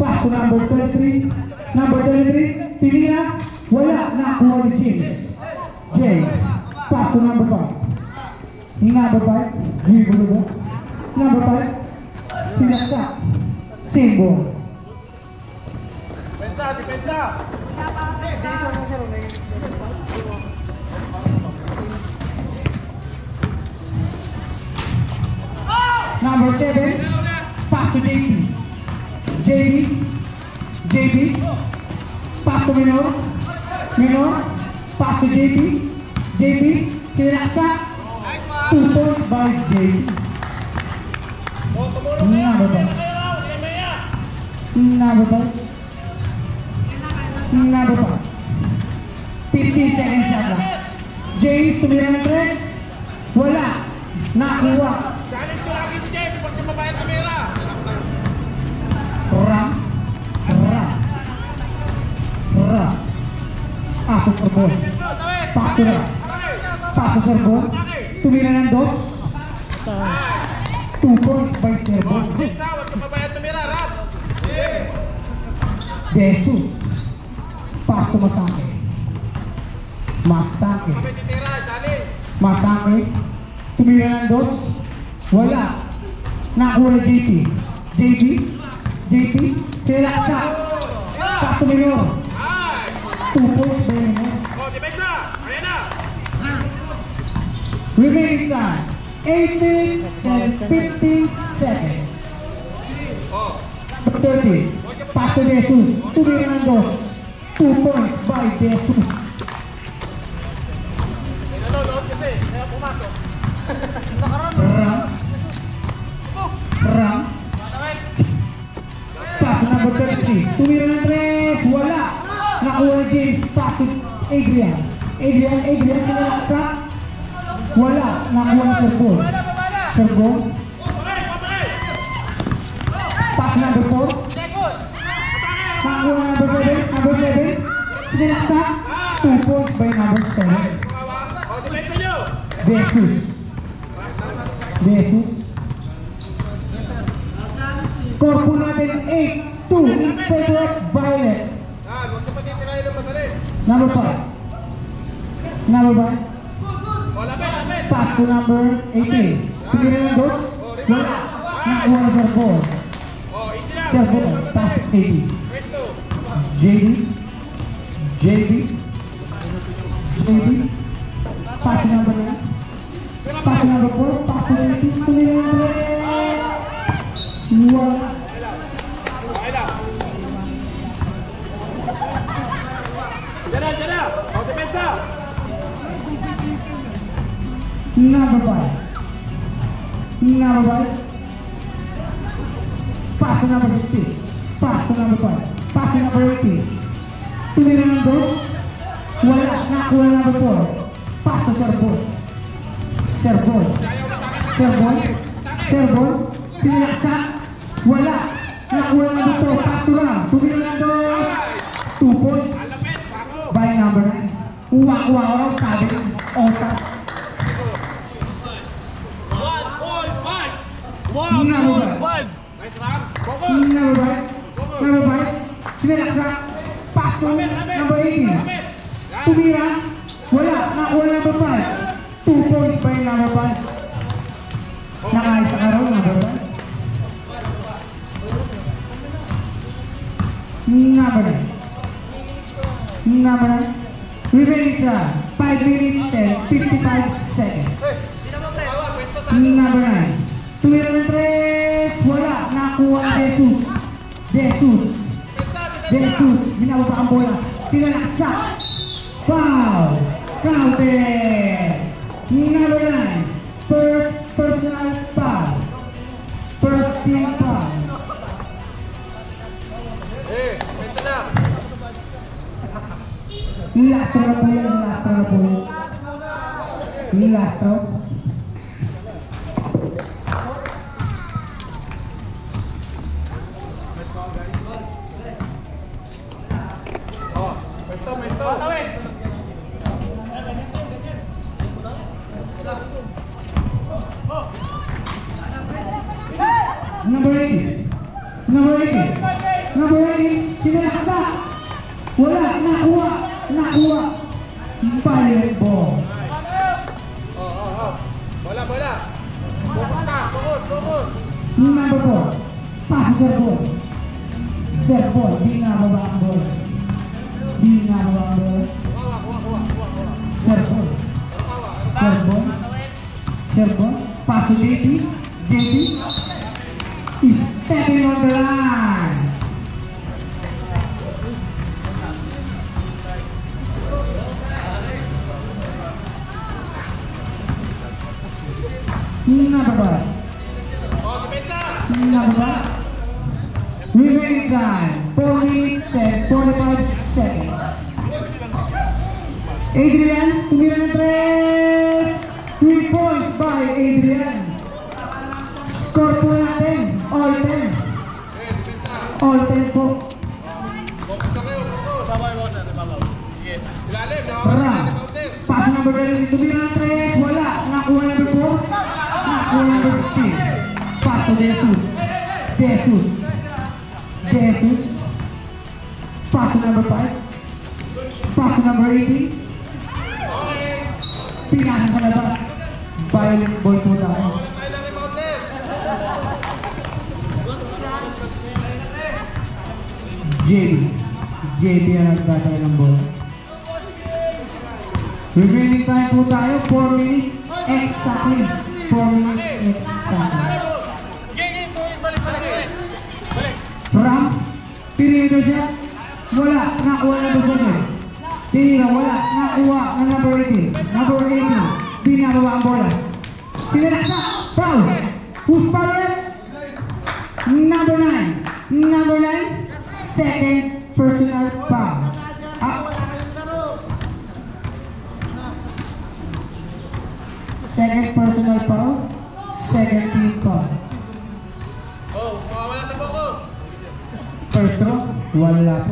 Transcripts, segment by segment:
To number 23. Number 23, Tingina. Wala. Nakuha ni James. James. Pass to number 5. Number 5. Gibulo. Number 5. Sinaksa. Simbo. Depensa, depensa. Number 7. Pass to. JB. JB. Pass to Minor. Minor. Pass to JB. JB. Sinaksa. Two points by JB. Number 5. Number 5. Number 5. 15 seconds na lang. James, sumira ng tres. Challenge ko lagi Pasok na. Pasok sa ball. Tumira ng dos. Points by Rap. Jesus. Pasok Masake. Masake. Masake. Tumira ng dos. Wala. Nakuha ni JP. JP. JP. Pasok Minor. Ay! Oh, na. Remaining time, 8 minutes and 15 seconds. Oh. 30. Pass to Jesus. Dos. Two points by Jesus. Pass to number 33. Tumira ng tres. Wala. Nakuha ni James. Pass to Adrian. Adrian, Adrian, sinalaksa. Wala. Nakuha ni Serbo. Serbo. Pabalik, pabalik. Pass number 4. Nakuha number 7. Number 7. Sinalaksa. Two points by number 7. Kawawa. Oh, depensa nyo. Jesus. Jesus. Korpo natin 8, 2, in favor of Violet. Number five. Number five. Pass to number 18. Tigre lang doon. Wala. Nakuha na serve ball. Serve ball. Pass 18. JB. JB. JB. gọi là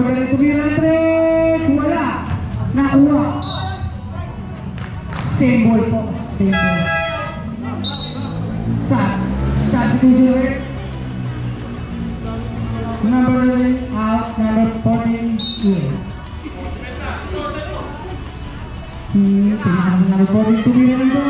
pagaling tumira ng tres. Wala. Nakuha. Same ball po. Same ball. Sa, eh. Number 11 out, number 14 in. Hmm, tinakas number 14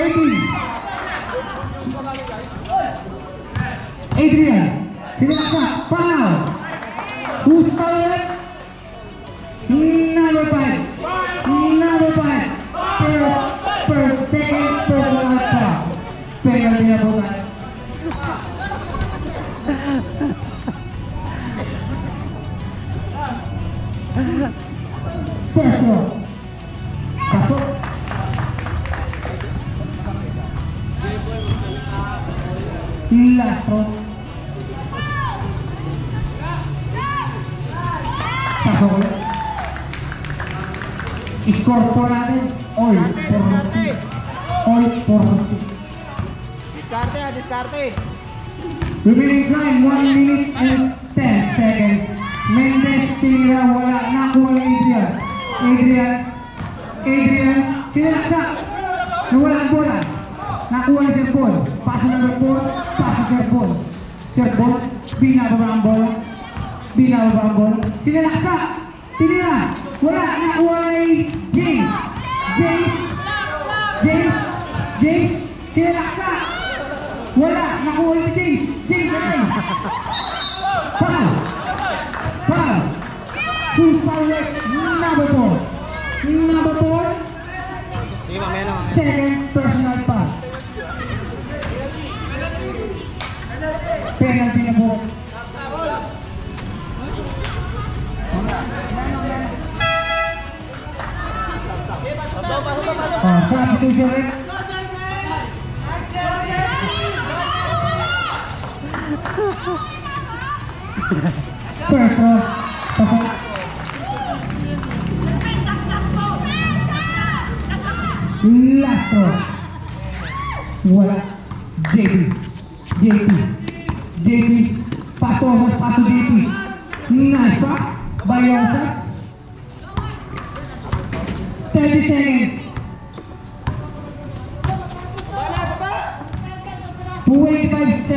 Adrian, Adrian, Adrian, Adrian, Remaining time, 1 minute and 10 seconds. Mendes, tira, wala na kung Adrian. Adrian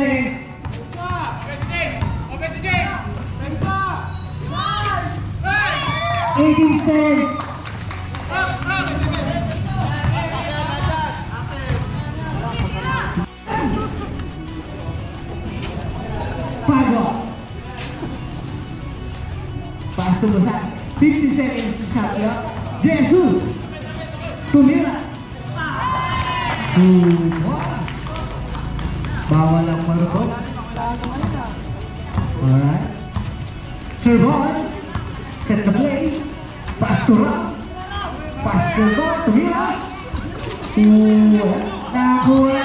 James. Eighteen seconds. Pago. Paso mo sa 50 seconds to stop yun. Jesus! Tumira! Two, Bawal ang marupot. Alright. Sir Boy, set the play. Pastura. Pastura. Tumira. Eh. Nakuha.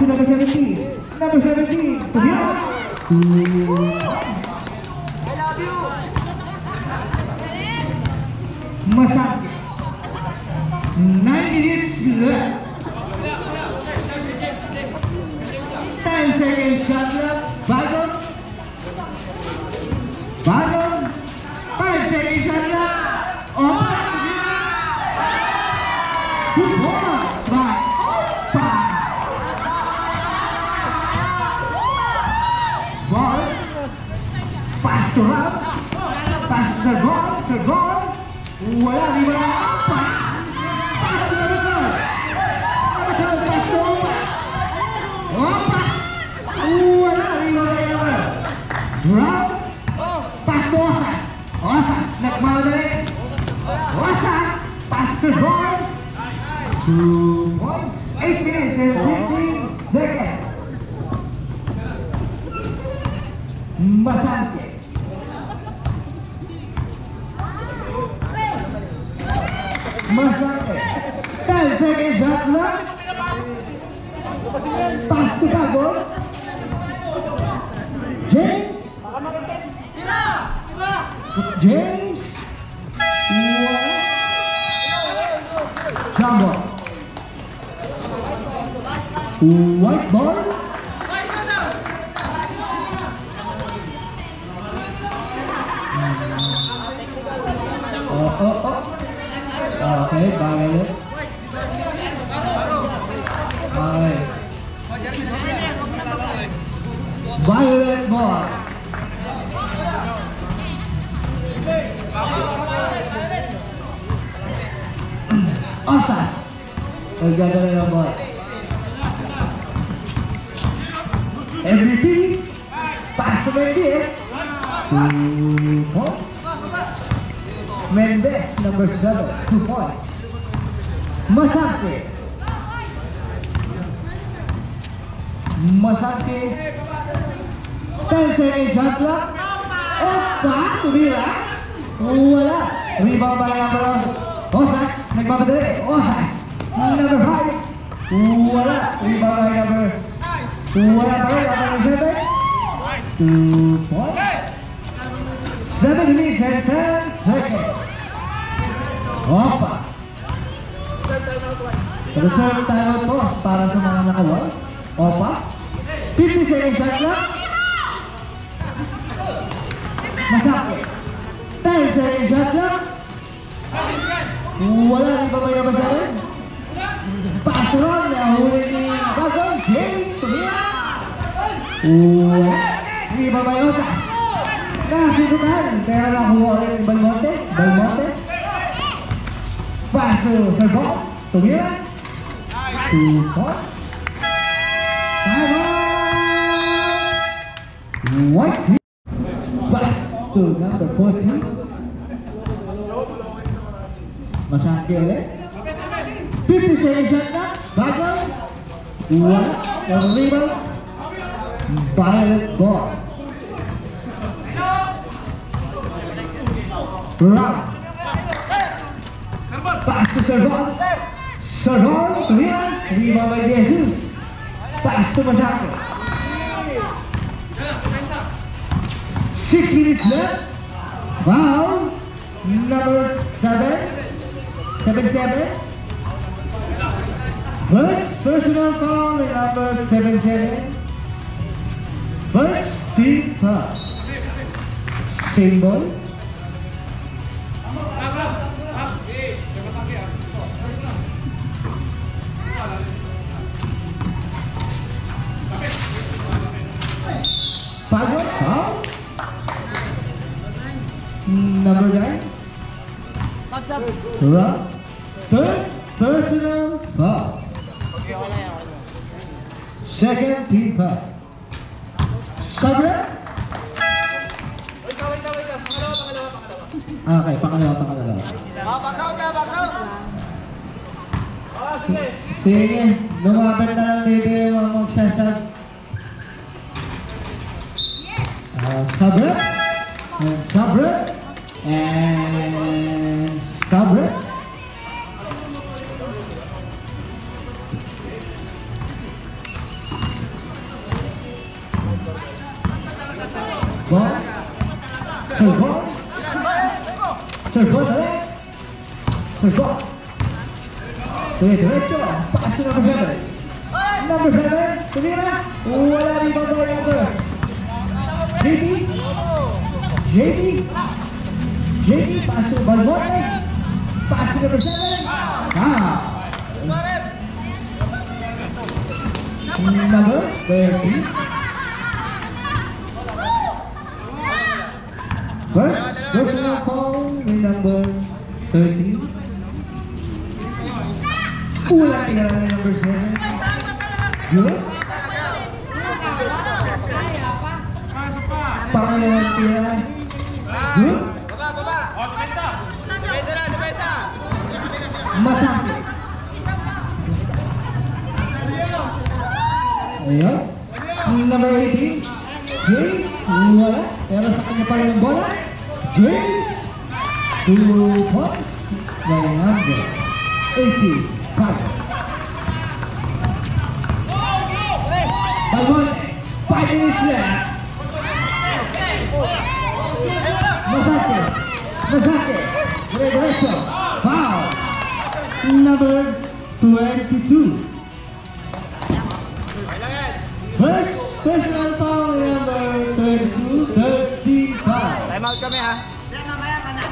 to number 17. Number 17, for you. I love you. Ready? Massage. 男女子，单身人，小哥。James Jumbo. Whiteboard Ờ, ờ, ờ. Ờ, thế, ba ngày nữa Rồi Violet Boy. Osas. Nagdadala ng ball. MVP. Pass to Mendes. Two points. Mendes, number seven, two points. Masante. Masante. Ten seconds shot clock. Opa, tumira. Wala. Rebound by number Osas. Wala. Rebound by number Wala pa rin. Number seven. Two points. Seven minutes and ten seconds. Para sa mga nakawal. Opa. 50 seconds shot clock. Masaki. 10 seconds shot clock. Wala na huli ni Bagong James Tumira. Wala. Hindi pamaya sa Nakasutukan, pero nakuha ulit ni Balmonte. Balmonte. Paso sa ball. Tumira. Two points. Time out. White team. Pass to number 14. Masante oleh 50 saya janda Bagel One Arrival Violet Ball Round Pass to Servon Servon Rian Terima oleh Jesus Pass to Masante Six minutes left Round Number seven Second champion. First personal foul number seven champion. First team pass. Symbol. Pago, huh? Number nine. What's up? Rock. Third personal foul. Second team foul. Sabre. Okay, pangalawa, pangalawa. Box out na, box out! Sige, lumapit na lang dito yung mga magsasag. Uh, sabre. And sabre. And 철거 철거 철거 네 됐죠? 박스 넘버 세븐 넘버 세븐 준비나 우와라 리버버 리버 JD JD JD 박스 넘버 1 박스 넘버 7 아 number 30 First, personal with number 30. Ulang tinggalan ng number 7. Good. Pangalawang tira. Good. Baba, baba. Depensa na, depensa. Masakit. Ayun. Number 18. James. Ang bola. James. Two points. By number 85. Balmonte. Five minutes left. Number 22. First personal foul 35. Time out kami ha.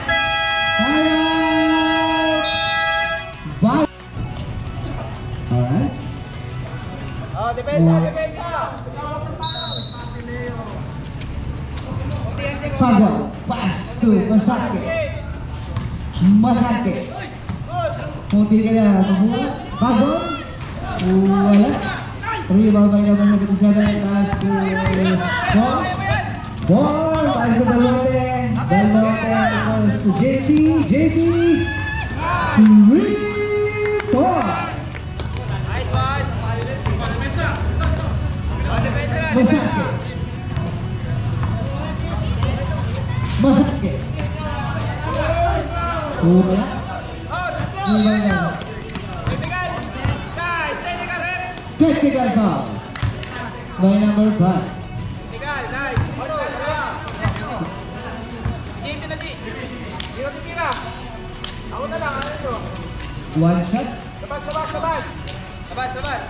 Bye. Alright. Oh, depensa, Oh. depensa. Pagod. Pass to Masake. Masake. Kunti ka na. Mabuha. Pagod. Wala. Rebound by number 57. Pass to Ball. Ball. Pass One more round goes to JP. JP. Three, four. Masake. Masake. Una. Una. Technical foul. By number. One shot. Labas, labas, labas. Labas, labas.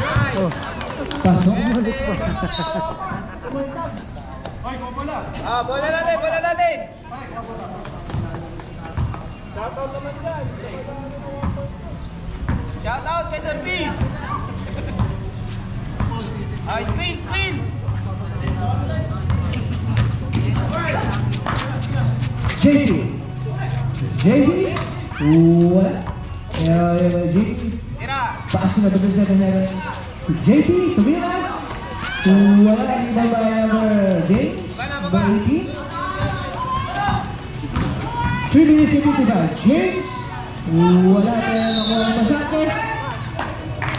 Nice. Pasok. Ah, bola natin, bola natin. Shoutout naman dyan. Shoutout kay Sir B. Ah, screen, screen. JP. JP? What? Yeah, yeah, JP. Paas na tapos na kanya. JP, tumira. Wala na iba ba ever. James? Ba-AP? 3 minutes yung dito ba? James? Wala na yan ako ang masakit.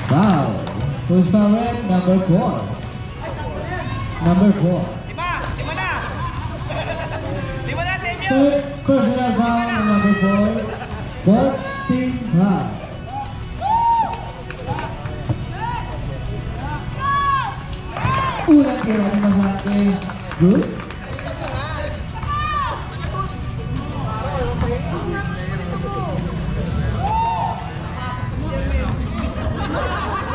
Wow. First power, number 4. Number 4. Ng number 4. 14 foul. Unang tira ni Masake. Good.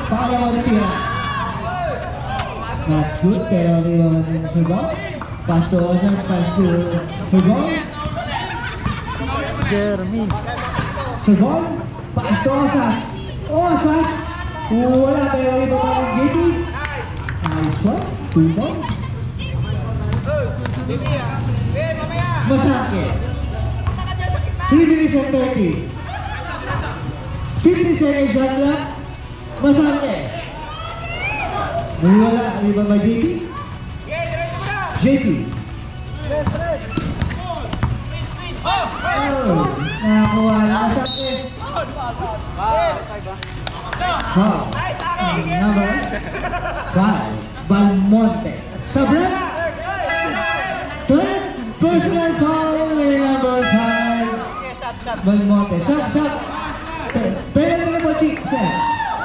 Pangalawang na tira. That's good, pero liwangan din sa ball. Pass to Ozan, pass to Sugon. Jeremy. Pass to Osas. Osas, wala pero ito pa ng JP. Nice one, two points. Mamaya. Masakit. Taka dyan sa gitna. 3 minutes and 30. 50 seconds on clock. Masakit. Wala, iba ba JP? Okay, Foul! Nakakuha lang sa akin. Foul. Number 5, Balmonte. Sa break. Third personal foul with number 5, Balmonte. Shot, shot. Penalty number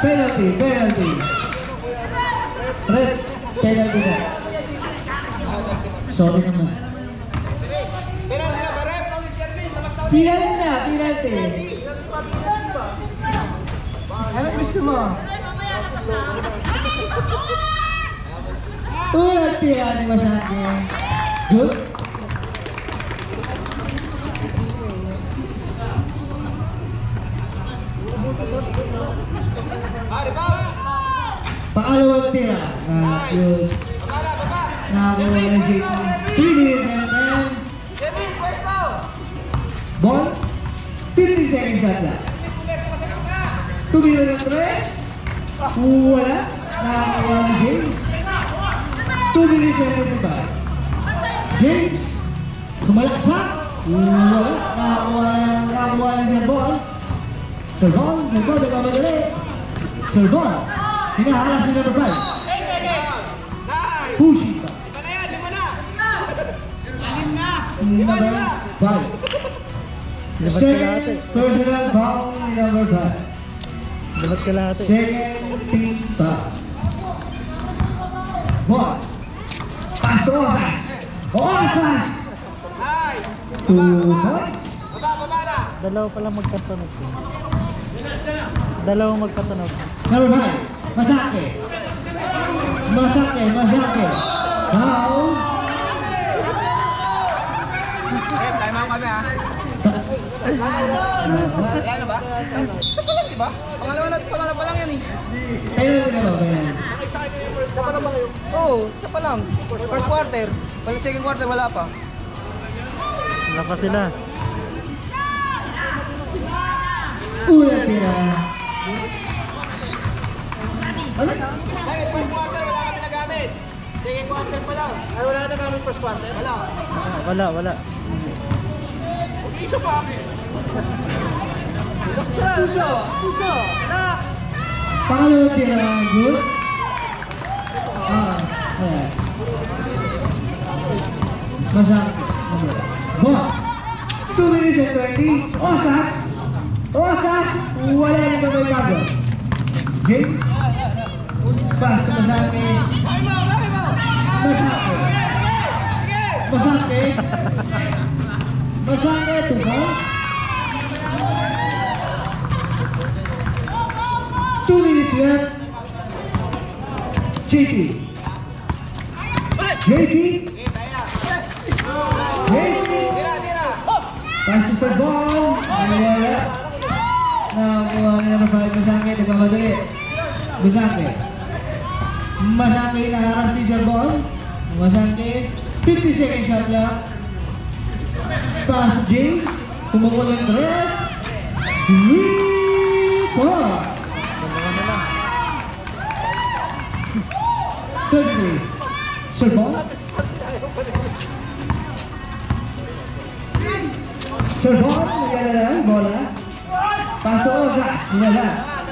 Penalty, penalty. Red, penalty. Sorry naman. Penalty na, penalty. Ano gusto mo? Ulat penalty ba sa akin? Ah, rebound! Pangalawang tira. Na yun. Baba na, baba! Nakakuha ng JT. 3 minutes ball. 50 seconds shot lang. Ulit, pasagot ka! Tumira ng tres. Wala. Ng James. 2 minutes and then ba? James. Kumalaksak. Wala. Nakakuha ng nakakuha ng isang ball. Servon. Servon. Nagmamadali. Servon. Hinahalas ni number 5. Nice! Pushing pa. Lima na yan, lima Dapat ka lahat eh. Personal bound number 5. Dapat ka lahat eh. Second team pa. Ball. Pasohan. Orsas. Two points. Dalawa pala magkatunog. Dalawa magkatunog. Number 5. Masake. Masake. Masake. Down. Eh, time out kami ah. Na ba? Isa pa lang, di ba? Pangalawa na, pangalawa pa lang yan eh. Tayo na ba ba yan? Oo, isa pa lang. First quarter. Pala second quarter, wala pa. Wala pa sila. Una tira. Dahil first quarter, wala kami nagamit. Second quarter pa lang. Ay, wala na namin first quarter? Wala. Wala, wala. Isa pa kami. Puso! Puso! Relax! Pangalawang tira. Good. Ah. Ayan. Masake. Ball. 2 minutes and 20. Osas. Osas. Wala Masake. Time out! Time out! Masake. Sige! Masake. Masake. Left. JT. JT. JT. Tira, tira! Pass to the ball. Wala. Nakakuha na naman pa Masake. Nagmamadali. Masake. Masake naharap si the ball. Masake. 50 seconds shot lang. Pass James. Kumukul ng tres. Three points. Dalawa na lang. Servon. Servon, nagyala lang, bola. Paso Osas.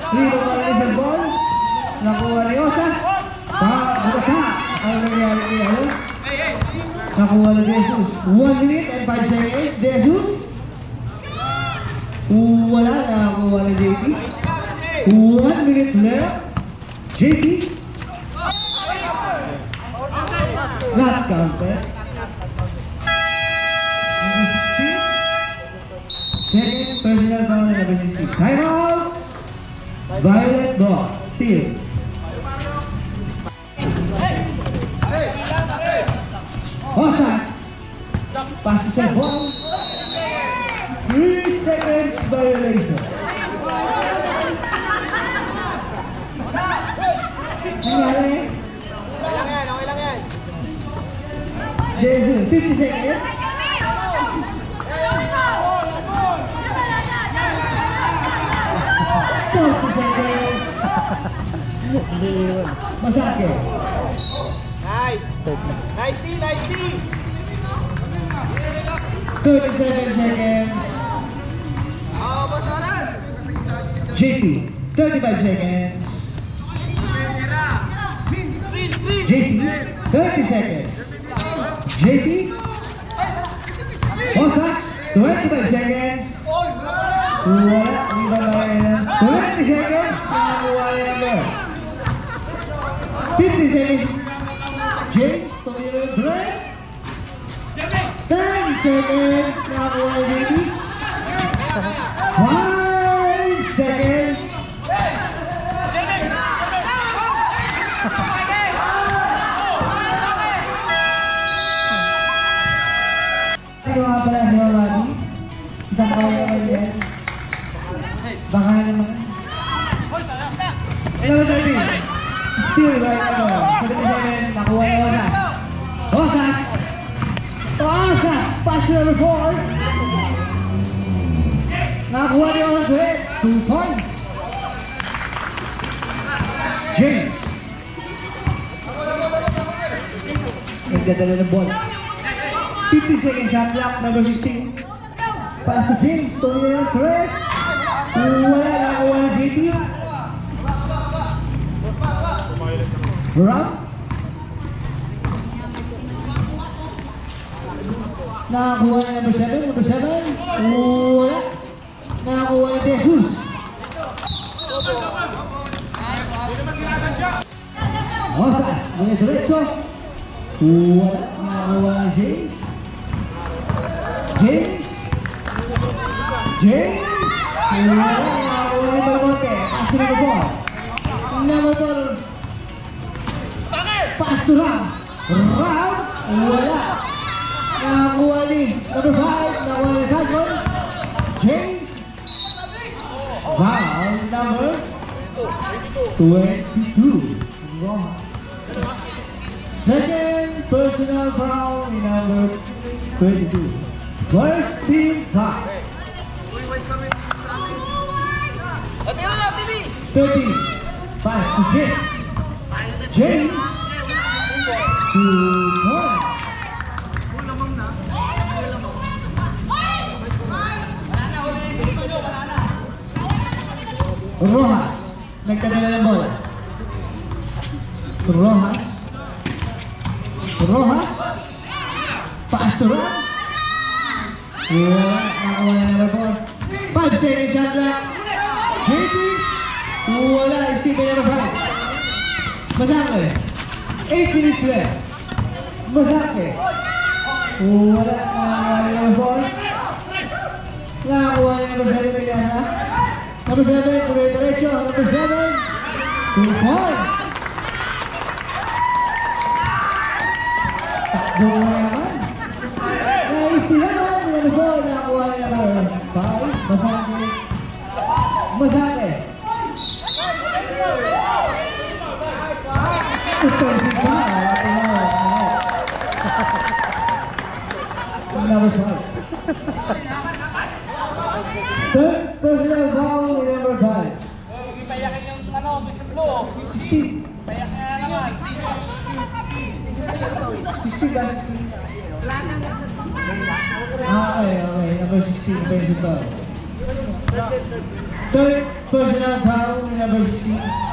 Rito pa rin sa ball. Nakuha ni Osas. Pa, bata. Ano nangyari ni ano? Nakuha ni Jesus. 1 minute and 5 seconds. Jesus. Wala, nakakuha ni JP. 1 minute left. JP. Not counted. Second personal foul in number 16. Time out! Violet ball. Steal. Offside. Pass to set ball. 50 seconds. Nice. Nicey, nicey. 37 seconds. 35 seconds. 30 seconds. JP. What's that? Duet kita jangan. Duet kita bayar. Duet. Fifty seconds. J. Toyo Duet. Ten seconds. Ay, mga pala, di ba, Mati? Isang kaya kayo yan. Baka naman. Hello, Derby. Still, right now. Pagdating namin, ano? nakuha na wala. Osas! Osas! Pass number 4. Nakuha ni Osas ulit. 2 points. James. Nagdadala ng ball. 50 seconds shot clock, number 16. Pass to James, Tony ng first. Wala na ako ng JT. Rob. Nakakuha na number 7, number 7. Wala. Nakakuha na Jesus. Osa, muna diretso. Wala. Nakakuha na number 4. Number 4. Pass to Ram. Number 5. Nakakuha ni Simon. James. Foul number 22. Wrong. Second personal foul in number 22. First team foul. 13 pass to James. James to Moran. Rojas, nagkadala ng bola. Rojas. Rojas. Paas to Rojas. Wala, nakawa na ng bola. 5 seconds shot lang. James Wala. Stephen number 5. Masake. 8 minutes left. Masake. Wala. Na number 4. Nakakuha na number 7 Miliana. Number 7. Tuloy diretso. Number 7. Two points. Takbo mo naman. Nice sila naman. Number 4. Nakakuha na number 5. Masake. Masake. Another fight. Third, third year round, we never die. Payakin yung ano, Mr. Blue. 60. Payakin na naman. 60 ba? Ah, okay, okay. Number 16, Benji Bell. Third personal foul, number 16.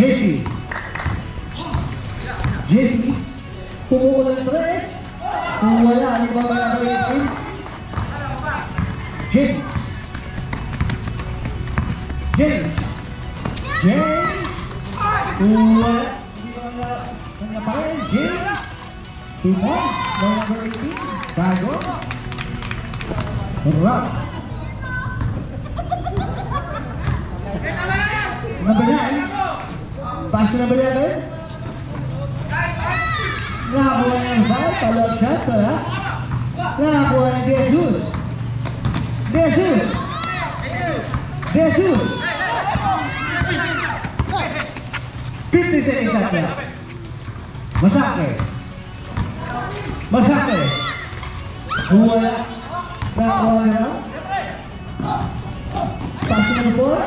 Jesse. Jesse. Pumuko ng tres. Eh. Kung wala, ano ba ba ang gawin? Jesse. James. James. Kung wala, hindi ba ang napakin? James. Tumon, number 18. Bago. Rock. 9. Pass to number 11. Nakakuha ng foul. Follow-up shot. Wala. Nakakuha ng Jesus. Jesus. Jesus. 50 seconds shot clock. Masake. Masake. Wala. Nakakuha na lang. Pass to number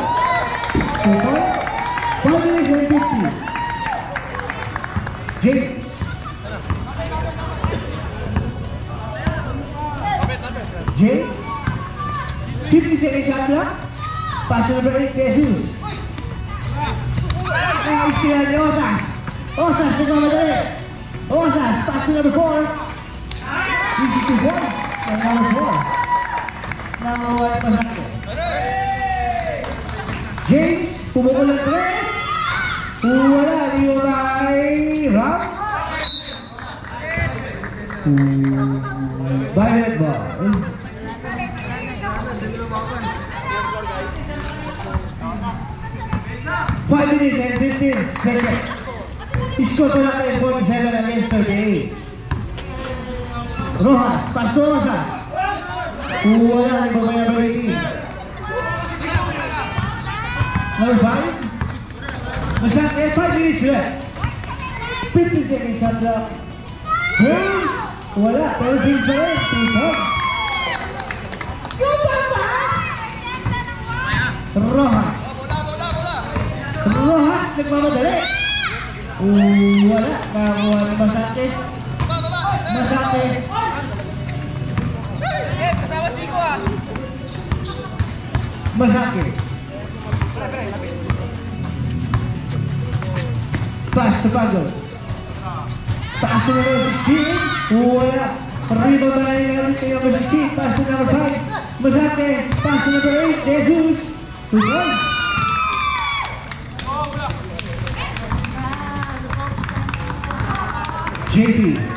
4. 50. James. James. 50 seconds shot clock. Pass to number 8, Jesus. Ang istirahat ni Osas. Osas, nagmamadali. Osas, pass to number 4. 52 points. Ang number 4. Nakawala pa sa James, pumukul ng 5 minutes and 15 seconds. Iskoto natin 47 against 38. Rojas, pasó sa. Wala na yung pagmayabay. Number 5. Masakit, 5 minutes left. 50 seconds shot clock. James, wala, pero sing pa rin. 3 points. Rojas. Rojas, nagmamadali. Wala, nakakuha ni Masakit. Masakit. Eh, kasama si Iko ah. Masakit. Pass Bago. Pass to number 16. Wala. Arriba ba na yung natin yung number 16. Pass to number 5. Masakit. Pass to number 8. Jesus. Two points. JP. JP.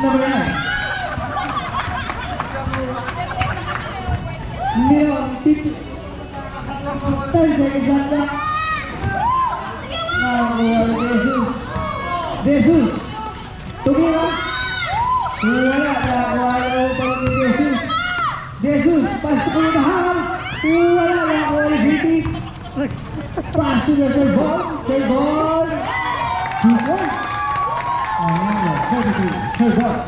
Number 9. Leon 50. 10 Well done.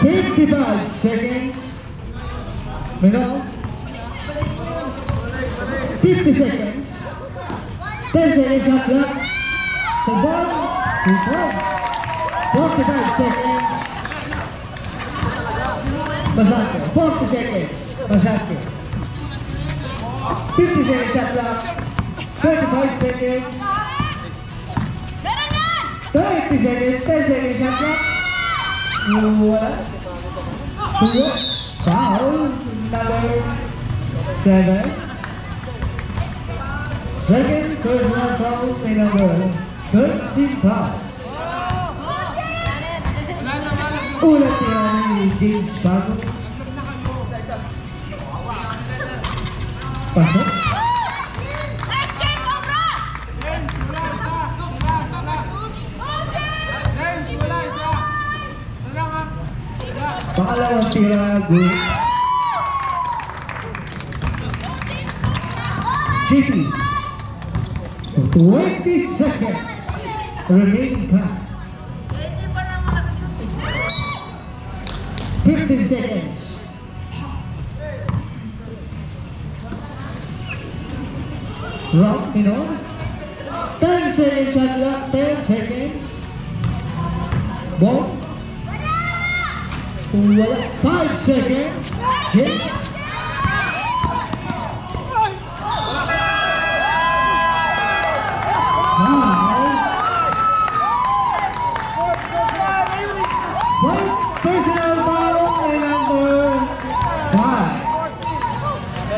55 seconds. Minute. 50 seconds. 10 seconds shot clock. The ball is on. 45 seconds. Masake. 40 seconds. Masake. 50 seconds clock. 35 seconds. 30 seconds. 10 seconds nhiều quá tôi biết xã hội ta đây kề đấy lấy cái cười ra sau thì là người cưới tim thảo ui là tiền tim thảo bản chất second.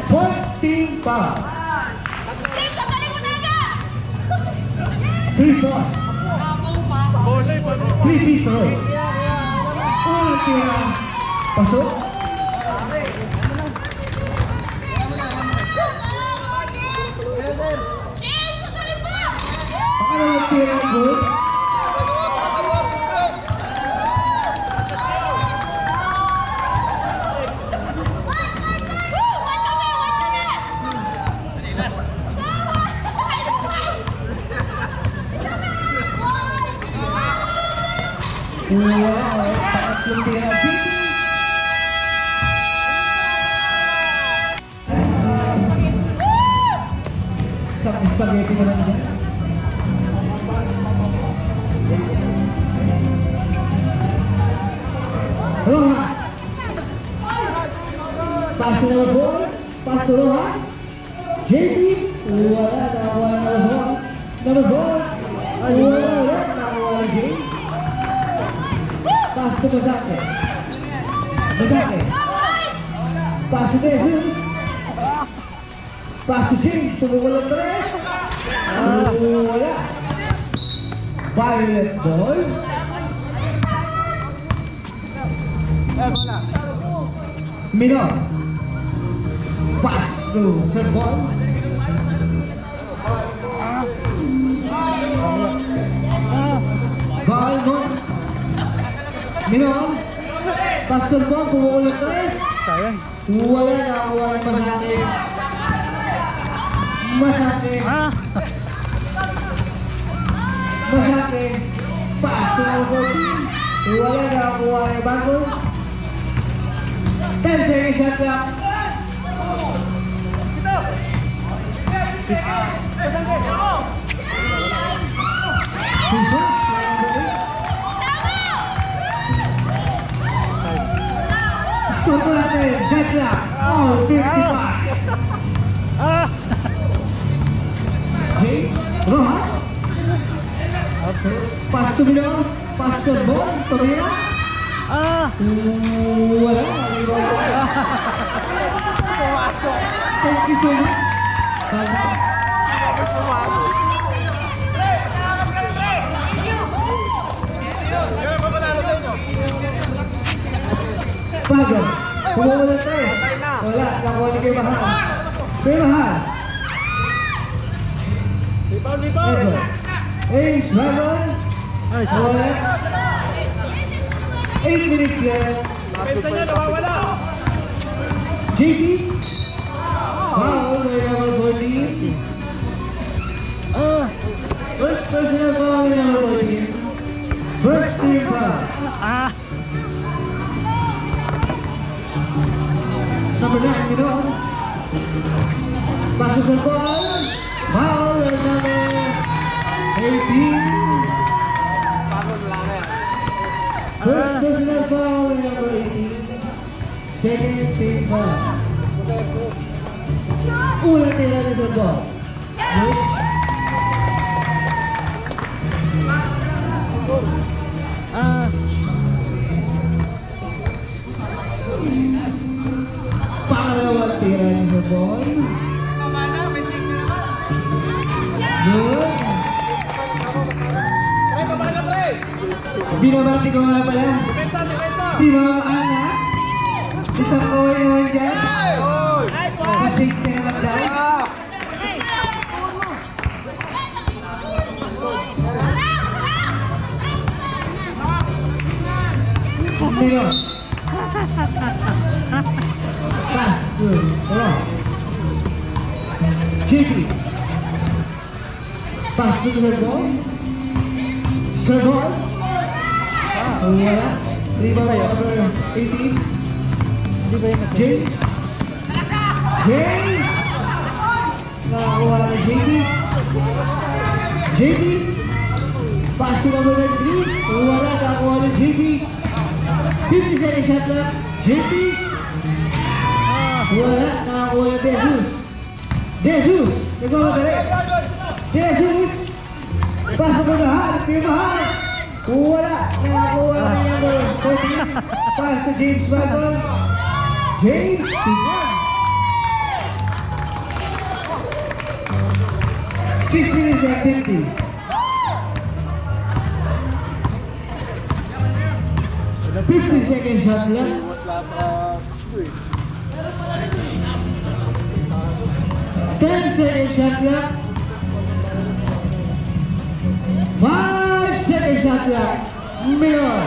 First team pa. Team sa kalimunaga! Three pa. Three people. Oh, sila. Pasok. Team sa kalimunaga! Pangalawang tira ang tres. Sayang. Wala na wala masakit. Masakit. Ah! To number 14. Wala na wala yung bago. 10 seconds shot clock. Six. Score natin, shot clock. 55. Ah! Thank you Kumukulat na eh. Wala, nakuha ni kay Mahal. Kay Mahal. Lipaw, lipaw. Eight, Dragon. Ay, wala. Eight minutes left. Penta niya, nawawala. JP. Mahal, may number 40. Ah. First person na pa, may number 40. First team. Ah. Number 9, you know. Passes the ball. Foul by number 18. Pagod lang na yan. First personal foul tira niya sa ball. Good. Pre, baba na, pre. Binabati ko nga pala. Pensa, pensa. Si Mama Ana. Isang oy-oy dyan. Oy! Nice one. Kasing Felipe. Partido do gol. Chegou. lá. Riba lá. il y a Lá, James. lá. Là, voilà, James. James. Partido do gol. Voilà, là, voilà, James. Felipe, c'est l'échappe là. James. Voilà, là, voilà, Jesus. Jesus, pegou na direita. Jesus, passa por derrado, firma a Cura, ganha boa, ganha boa. Passa James, vai. James, Six minutes and 50. Fifty seconds left. Five seconds shot left. Miller.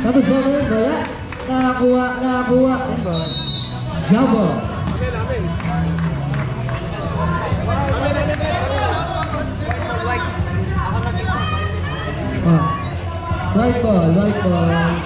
Satu seven, wala. Nakakuha, nakakuha. Jabo. Ah. Right ball, right ball.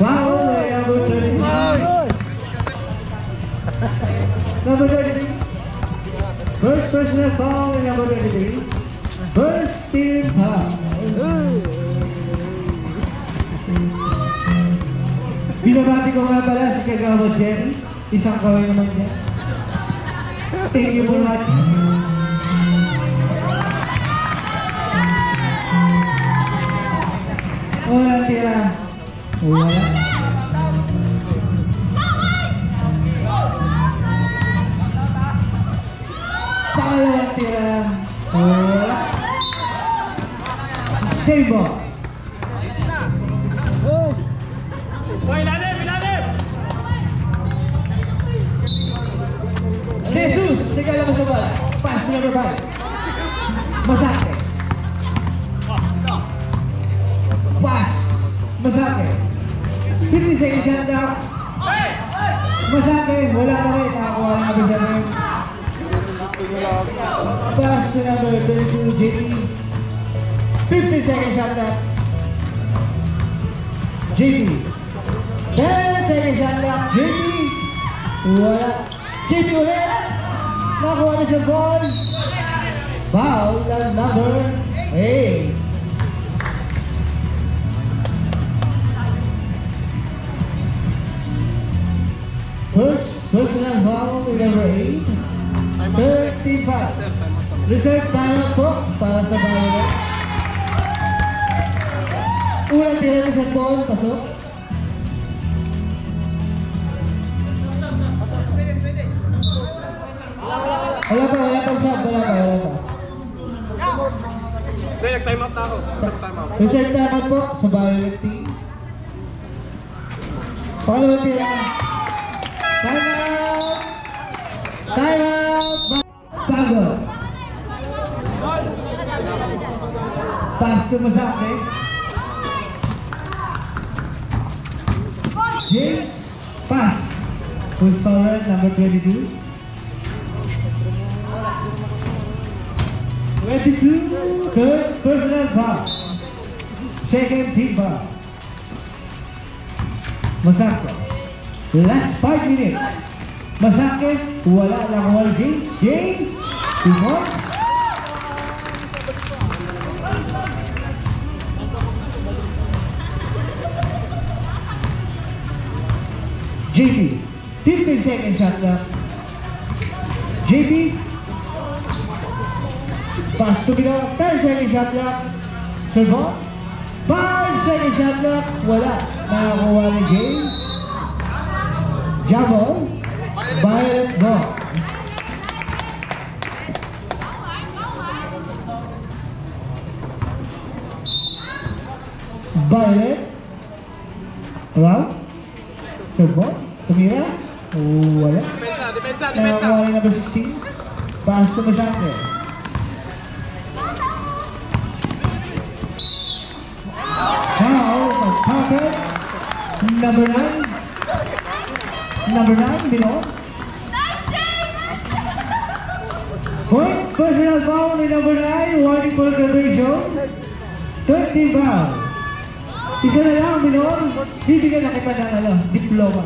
By number 33. Number 33. First personal 33. First team foul. Jerry. Isang naman niya. Thank you much. Wala tira. Wala. Wala tira. Wala. Save ball. Jesus! Sige lang mo sa bala. Pass number 5. Masak. Masake. 50 seconds shot down. Masake, wala na rin. Nakakuha ng abis na rin. Pass to number 32, JP. 50 seconds shot down. JP. 10 seconds shot down. JP. Wala. JP ulit. Nakuha na siya ball. Foul number 8. First personal foul number 8. 35. Reserve timeout po para sa Violet. Unang tira na sa ball, pasok. Wala pa, wala pa shot, wala pa, wala pa. Hindi, nag-time out na ako. Nag-time out. Reserve timeout po sa Violet team. Pangalawang tira. Time out! Masake. James, pass. Who's forward, number 22. 22, third personal foul. Second team. Masake. Last 5 minutes. Masakit, wala lang wall game. Game, tumot. JP, 15 seconds at the JP, pass to Bina, 10 seconds at the Servo, 5 seconds at the, wala, nakakuha ng game. Jabon, Violet Rock. Violet Rock. Coba, Kamira. Oh, wala. Depensa, depensa, number 16. Pass to Mashanke. number nine, number nine below. Personal foul ni number 9. Warning for graduation. 30 foul. Isa na lang, below. Bibigyan na kita ng ano, diploma.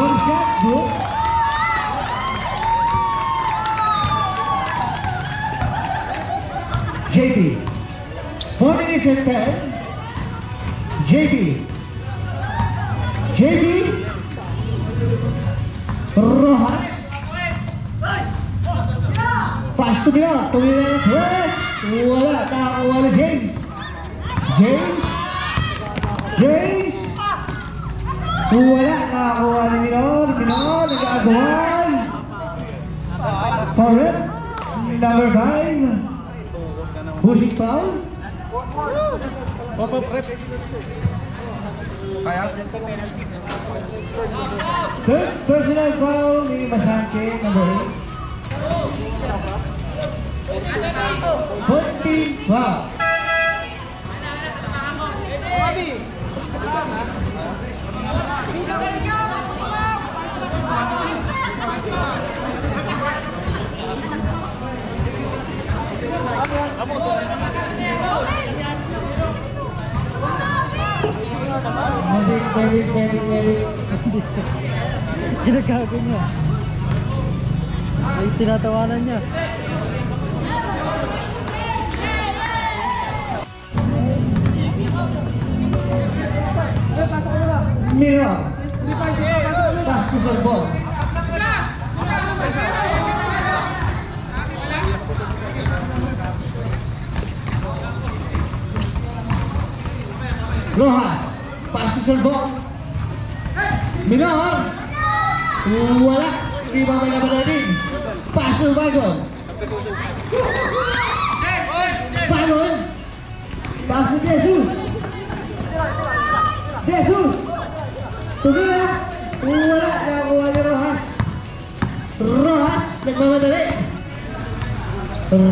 One shot, bro. JP. Morning is at 10. JP. JP. Studio, Tuwila West, wala James. James. James. Wala tak wala Minor, Minor. Forest, number five, personal foul number eight. Bertimbang. kagumnya, mabik, mabik, niya. Mira. Pass to the ball. Mira. Wala. Di ba may naman din? Pass to Bagon. Bagon. Pass to Jesus. Jesus. Tumira. Wala. Nakuha ni Rojas. Rojas. Nagmamadali.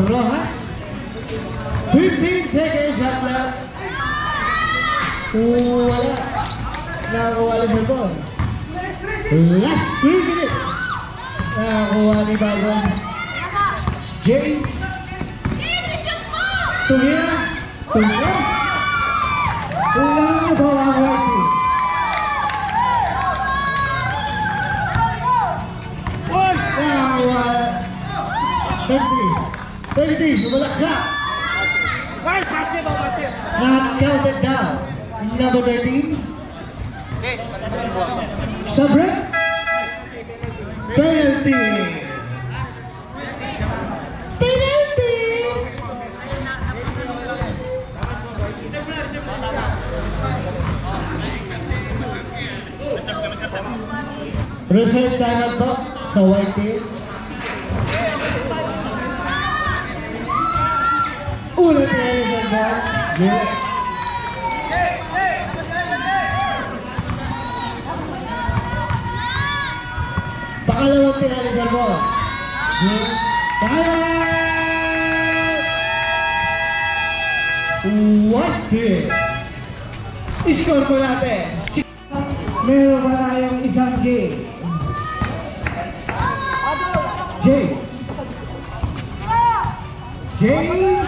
Rojas. 15 seconds shot clock. Wala. Nakuha ni Bagon. Last 3 minutes. Nakuha ni Bagon. James. 30. 30. Sumalak ka. Guys, basketball, basket. Not counted down. Number 13. Okay. Sabre. Penalty. Penalty. Reserve timeout po sa white team. Ulit na yung ball. Yes. Pangalawang pinalisan mo. Good. Time! What here? Score po natin. Meron pa tayong isang game. James. James.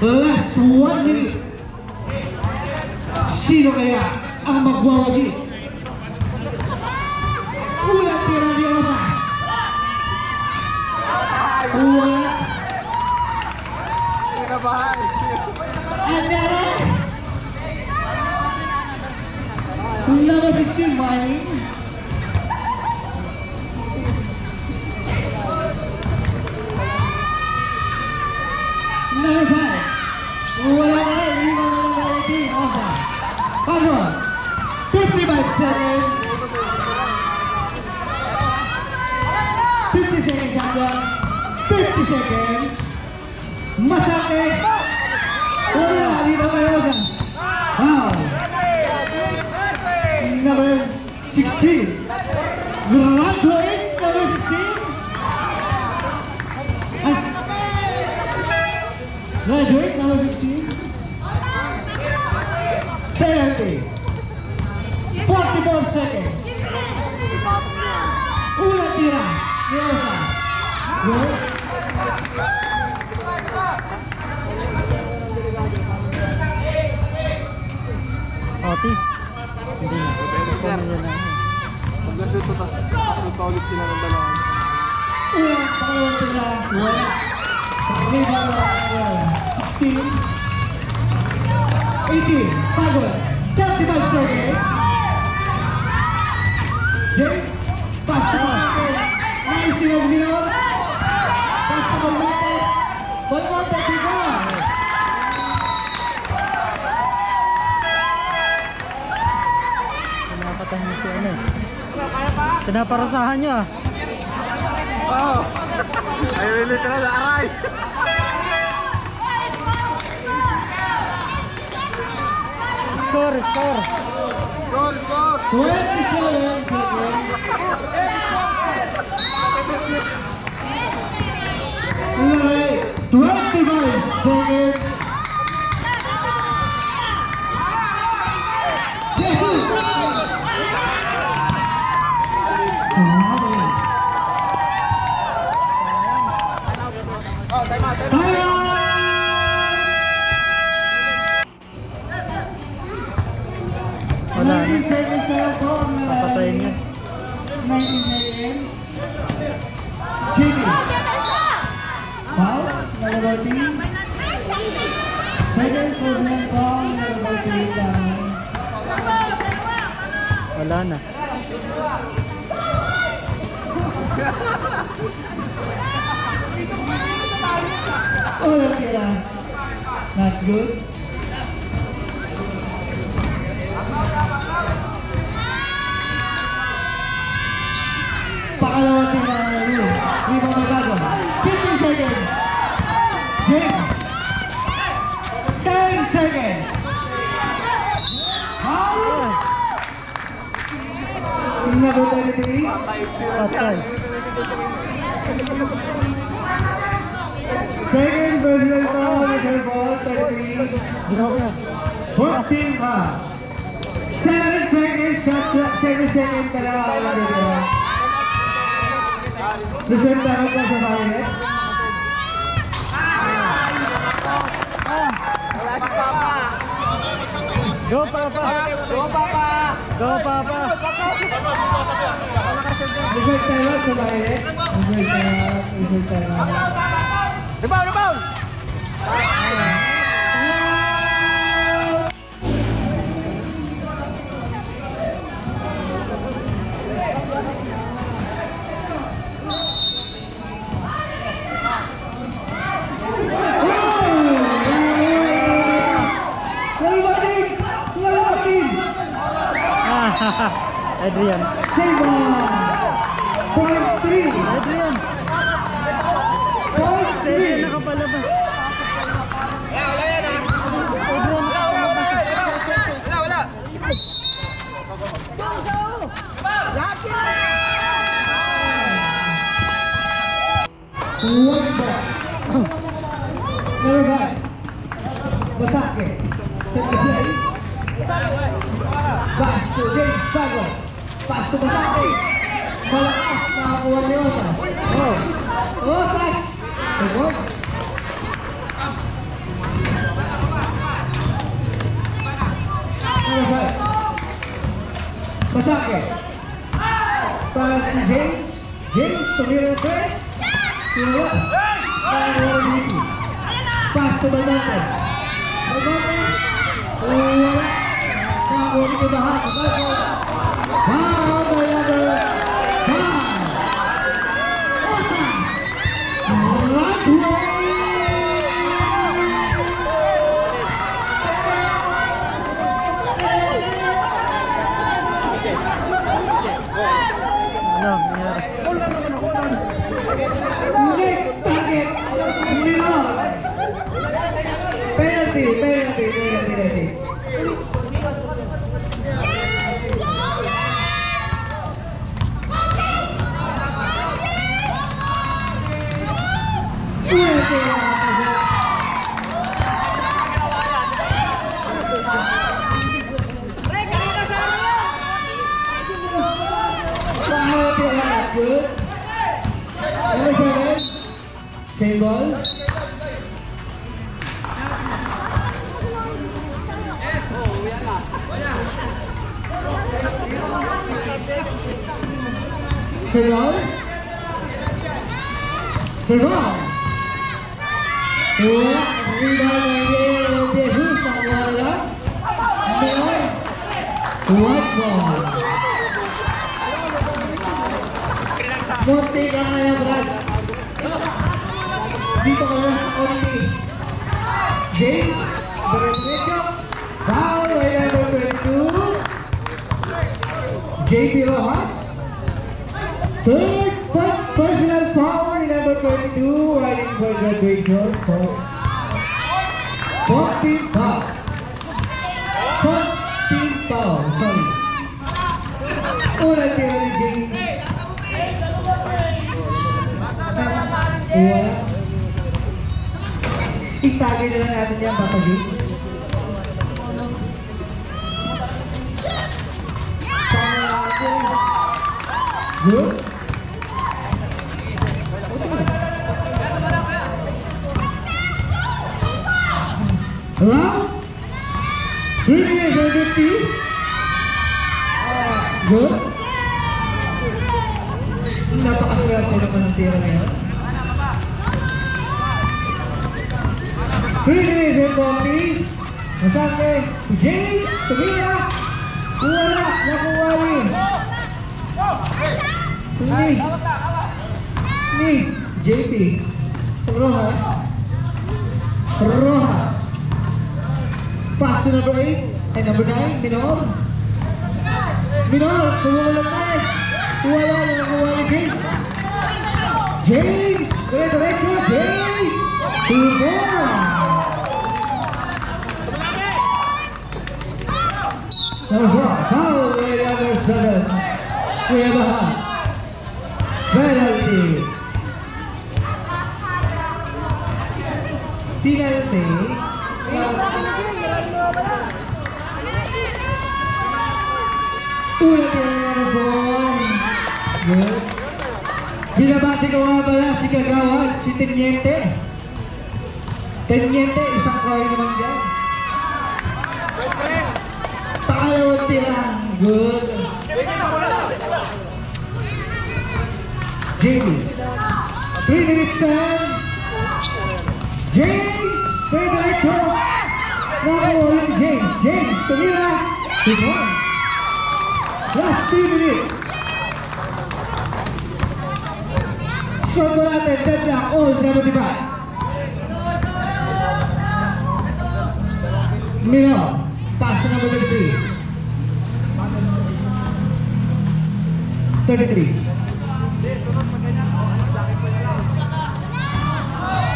Last one minute. Sino kaya ang magwawagi? Ulang tira ni Osa. Ulang. Kinabahan. At meron. Number 16, Manny. Number 5. Pasok. 55 seconds. 50 seconds hanggang 50 seconds. Masakit. Wala. Wow. Number 16. Graduate number 16. Ah. Ay. Graduate number 16. Oti. Hindi na. Sir. Pag na-shoot to, tapos takot pa ulit sila ng dalawa. Uwan, uwan sila. Uwan. Hindi na uwan. 16. 18. Pagod. 35 Nice to know. Pinaparasahan niyo ah. Oh! I really try na aray! Score, score. Score, score! 27 seconds. Right. Rusty Boys singing. wanita kalau baik betak ke terkejai bakso jeng sago bakso betak ke melepas nama wanita oh oh tak tengok kalau baik betak ke Para si Heng, Heng, Tumira Fresh, Mau bayar dari. wala sila ni Jane. Wala. Itagay na lang natin yan, Papa Jane.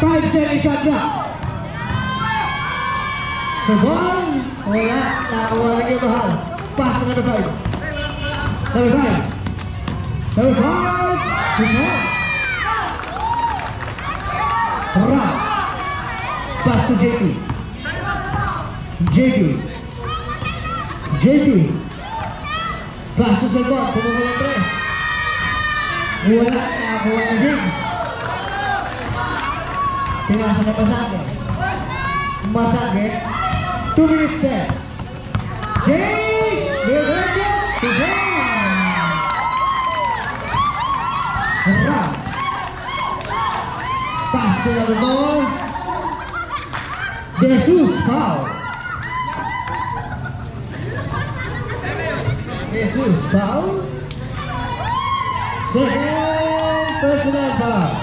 Five. The ball. Wala. Nakakuha lang yung mahal. Pass to number five. Number five. Number five. Good ball. Right. Pass to JP. JP. JP. Pass to Pinasa na Masake. Masake. Two minutes set. James! Liberty to James! Right. Pass to number four. Jesus foul. Jesus foul. Second personal foul.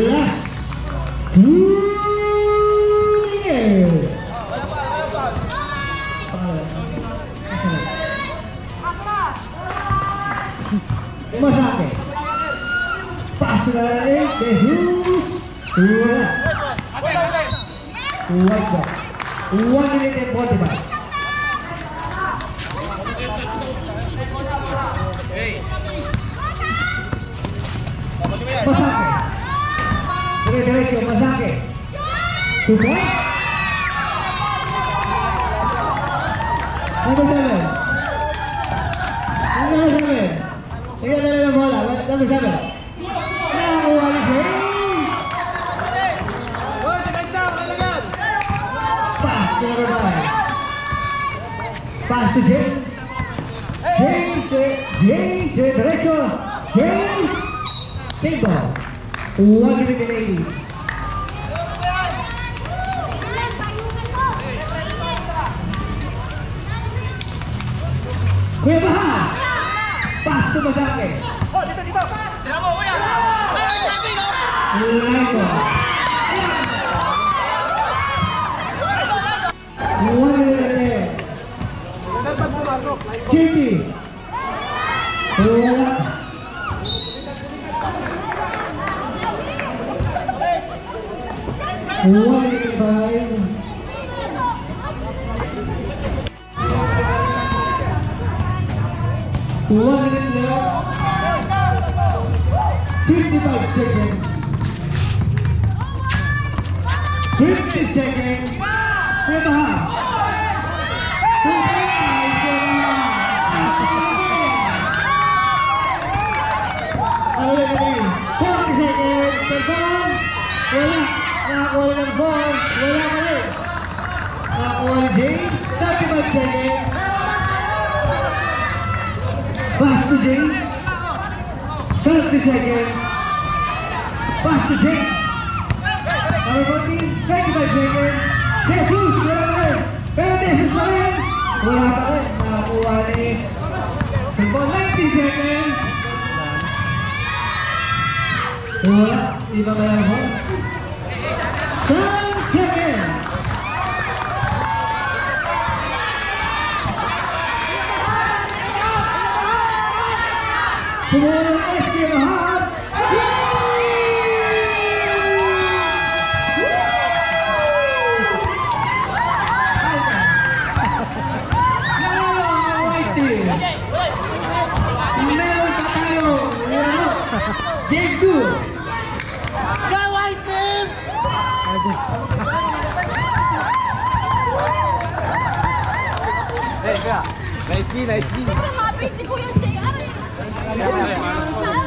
Big ball. One minute and 80. Kuya Baha. Pass to Masake. Tira mo, kuya. Ay, sabi ko. Lego. Oh. today. Faster day. Thirty seconds. Faster day. Thank you. Jesus, Lord. Pero this is for him. Wala pa rin. Nakakuha ni. For 90 seconds. Wala. Seconds. Tomorrow, Eskimo Hard. Go white man! Hey, nice knee, nice knee. Não, não, não.